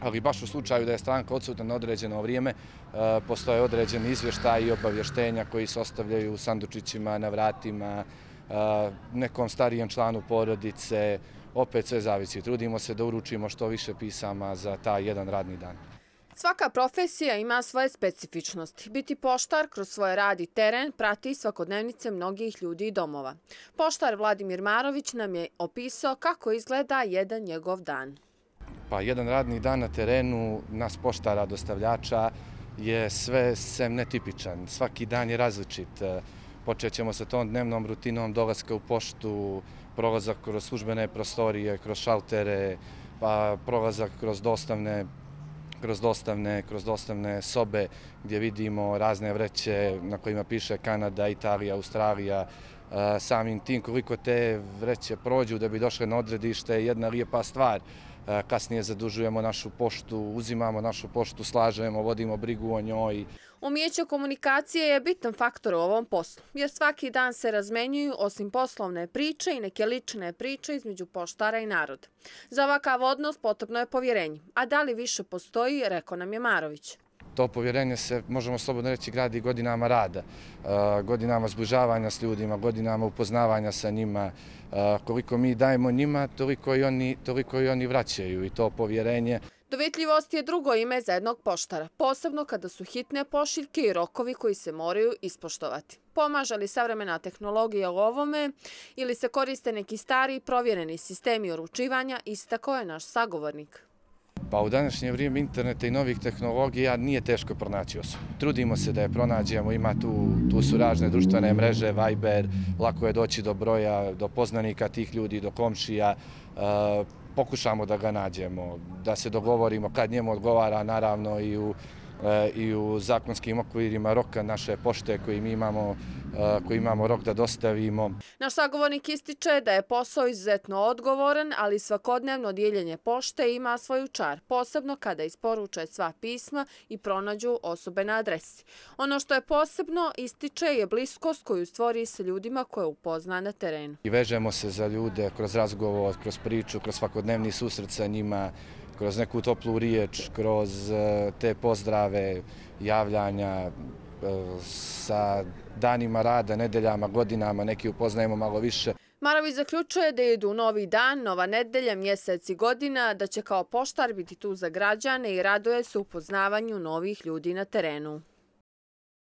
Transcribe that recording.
ali baš u slučaju da je stranka odsutna na određeno vrijeme, e, postoje određeni izvještaj i obavještenja koji se ostavljaju u sandučićima, na vratima, e, nekom starijem članu porodice, opet sve zavisi. Trudimo se da uručimo što više pisama za taj jedan radni dan. Svaka profesija ima svoje specifičnosti. Biti poštar kroz svoje rad i teren prati svakodnevnice mnogih ljudi i domova. Poštar Vladimir Marović nam je opisao kako izgleda jedan njegov dan. Pa jedan radni dan na terenu nas poštara dostavljača je sve sem netipičan. Svaki dan je različit. E, počet ćemo sa tom dnevnom rutinom dolaska u poštu, prolazak kroz službene prostorije, kroz šaltere, pa prolazak kroz dostavne kroz dostavne, kroz dostavne sobe gdje vidimo razne vreće na kojima piše Kanada, Italija, Australija. Samim tim koliko te vreće prođu da bi došle na odredište je jedna lijepa stvar. Kasnije zadužujemo našu poštu, uzimamo našu poštu, slažemo, vodimo brigu o njoj. Umijeće komunikacije je bitan faktor u ovom poslu, jer svaki dan se razmenjuju osim poslovne priče i neke lične priče između poštara i naroda. Za ovakav odnos potrebno je povjerenje, a da li više postoji, rekao nam je Marović. To povjerenje se, možemo slobodno reći, gradi godinama rada, godinama zbližavanja s ljudima, godinama upoznavanja sa njima. Koliko mi dajemo njima, toliko i oni vraćaju i to povjerenje. Dovitljivost je drugo ime za jednog poštara, posebno kada su hitne pošiljke i rokovi koji se moraju ispoštovati. Pomaža li savremena tehnologija u ovome ili se koriste neki stari provjereni sistemi oručivanja, istako je naš sagovornik. Pa u današnje vrijeme interneta i novih tehnologija nije teško pronaći osobu. Trudimo se da je pronađemo, ima tu, tu su ražne društvene mreže, Viber, lako je doći do broja, do poznanika tih ljudi, do komšija. E, pokušamo da ga nađemo, da se dogovorimo kad njemu odgovara, naravno i u i u zakonskim okvirima roka naše pošte koji mi imamo, e, koji imamo rok da dostavimo. Naš sagovornik ističe da je posao izuzetno odgovoran, ali svakodnevno dijeljenje pošte ima svoju čar, posebno kada isporuče sva pisma i pronađu osobe na adresi. Ono što je posebno ističe je bliskost koju stvori sa ljudima koje upozna na terenu. I vežemo se za ljude kroz razgovor, kroz priču, kroz svakodnevni susret sa njima, kroz neku toplu riječ, kroz e, te pozdrave, javljanja e, sa danima rada, nedeljama, godinama, neki upoznajemo malo više. Marović zaključuje da idu novi dan, nova nedelja, mjesec i godina, da će kao poštar biti tu za građane i raduje se upoznavanju novih ljudi na terenu.